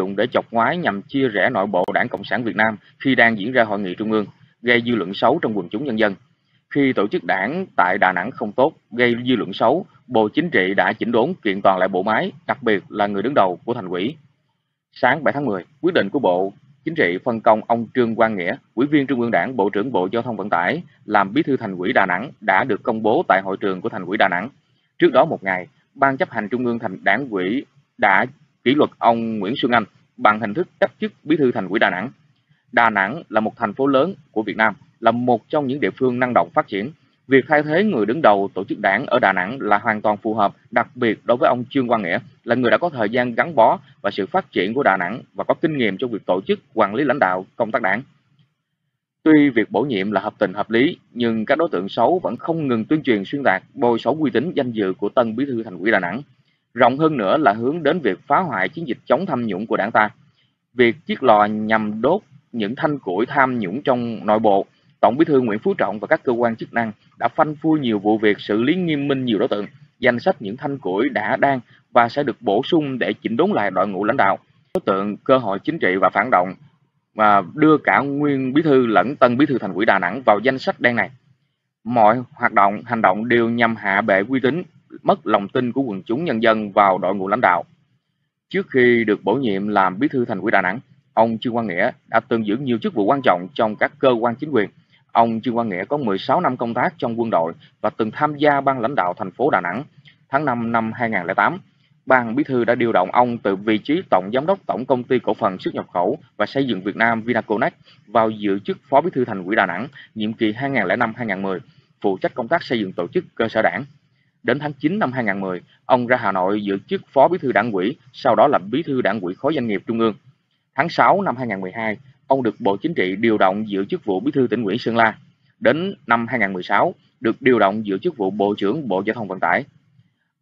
dụng để chọc ngoái nhằm chia rẽ nội bộ Đảng Cộng sản Việt Nam khi đang diễn ra hội nghị trung ương, gây dư luận xấu trong quần chúng nhân dân. Khi tổ chức đảng tại Đà Nẵng không tốt, gây dư luận xấu, Bộ Chính trị đã chỉnh đốn kiện toàn lại bộ máy, đặc biệt là người đứng đầu của thành ủy. Sáng 7 tháng 10, quyết định của Bộ Chính trị phân công ông Trương Quang Nghĩa, Ủy viên Trung ương Đảng, Bộ trưởng Bộ Giao thông Vận tải, làm Bí thư Thành ủy Đà Nẵng đã được công bố tại hội trường của Thành ủy Đà Nẵng. Trước đó một ngày, Ban chấp hành Trung ương Thành Đảng ủy đã kỷ luật ông Nguyễn Xuân Anh bằng hình thức cách chức Bí thư Thành ủy Đà Nẵng. Đà Nẵng là một thành phố lớn của Việt Nam, là một trong những địa phương năng động phát triển. Việc thay thế người đứng đầu tổ chức đảng ở Đà Nẵng là hoàn toàn phù hợp, đặc biệt đối với ông Trương Quang Nghĩa, là người đã có thời gian gắn bó và sự phát triển của Đà Nẵng và có kinh nghiệm trong việc tổ chức, quản lý lãnh đạo công tác đảng. Tuy việc bổ nhiệm là hợp tình hợp lý, nhưng các đối tượng xấu vẫn không ngừng tuyên truyền xuyên tạc, bôi xấu uy tín danh dự của tân bí thư thành ủy Đà Nẵng. Rộng hơn nữa là hướng đến việc phá hoại chiến dịch chống tham nhũng của đảng ta. Việc chiếc lò nhằm đốt những thanh củi tham nhũng trong nội bộ, Tổng bí thư Nguyễn Phú Trọng và các cơ quan chức năng đã phanh phui nhiều vụ việc xử lý nghiêm minh nhiều đối tượng, danh sách những thanh củi đã đang và sẽ được bổ sung để chỉnh đốn lại đội ngũ lãnh đạo. Đối tượng cơ hội chính trị và phản động và đưa cả nguyên bí thư lẫn tân bí thư thành ủy Đà Nẵng vào danh sách đen này. Mọi hoạt động, hành động đều nhằm hạ bệ uy tín, mất lòng tin của quần chúng nhân dân vào đội ngũ lãnh đạo. Trước khi được bổ nhiệm làm bí thư thành ủy Đà Nẵng, ông Trương Quang Nghĩa đã từng giữ nhiều chức vụ quan trọng trong các cơ quan chính quyền. Ông Trương Quang Nghĩa có 16 năm công tác trong quân đội và từng tham gia ban lãnh đạo thành phố Đà Nẵng. Tháng 5 năm 2008, Ban Bí thư đã điều động ông từ vị trí Tổng Giám đốc Tổng Công ty Cổ phần Xuất nhập khẩu và Xây dựng Việt Nam Vinaconex vào giữ chức Phó Bí thư Thành ủy Đà Nẵng nhiệm kỳ 2005-2010, phụ trách công tác xây dựng tổ chức cơ sở đảng. Đến tháng 9 năm 2010, ông ra Hà Nội giữ chức Phó Bí thư Đảng ủy, sau đó là Bí thư Đảng ủy khối doanh nghiệp Trung ương. Tháng 6 năm 2012, ông được Bộ Chính trị điều động giữ chức vụ Bí thư tỉnh ủy Sơn La. Đến năm 2016, được điều động giữ chức vụ Bộ trưởng Bộ Giao thông Vận tải.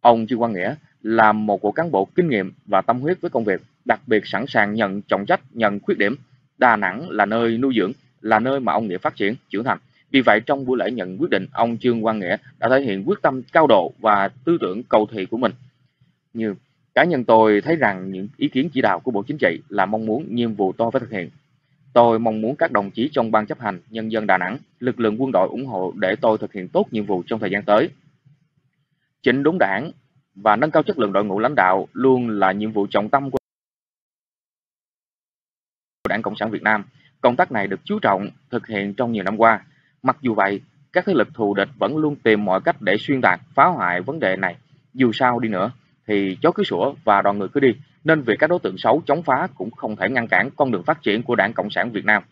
Ông Trương Quang Nghĩa là một của cán bộ kinh nghiệm và tâm huyết với công việc, đặc biệt sẵn sàng nhận trọng trách, nhận khuyết điểm. Đà Nẵng là nơi nuôi dưỡng, là nơi mà ông Nghĩa phát triển, trưởng thành. Vì vậy, trong buổi lễ nhận quyết định, ông Trương Quang Nghĩa đã thể hiện quyết tâm cao độ và tư tưởng cầu thị của mình. Như cá nhân tôi thấy rằng những ý kiến chỉ đạo của Bộ Chính trị là mong muốn nhiệm vụ tôi phải thực hiện. Tôi mong muốn các đồng chí trong ban chấp hành, nhân dân Đà Nẵng, lực lượng quân đội ủng hộ để tôi thực hiện tốt nhiệm vụ trong thời gian tới. Chỉnh đúng đảng và nâng cao chất lượng đội ngũ lãnh đạo luôn là nhiệm vụ trọng tâm của Đảng Cộng sản Việt Nam. Công tác này được chú trọng thực hiện trong nhiều năm qua. Mặc dù vậy, các thế lực thù địch vẫn luôn tìm mọi cách để xuyên tạc, phá hoại vấn đề này. Dù sao đi nữa, thì chó cứ sủa và đoàn người cứ đi, nên việc các đối tượng xấu chống phá cũng không thể ngăn cản con đường phát triển của Đảng Cộng sản Việt Nam.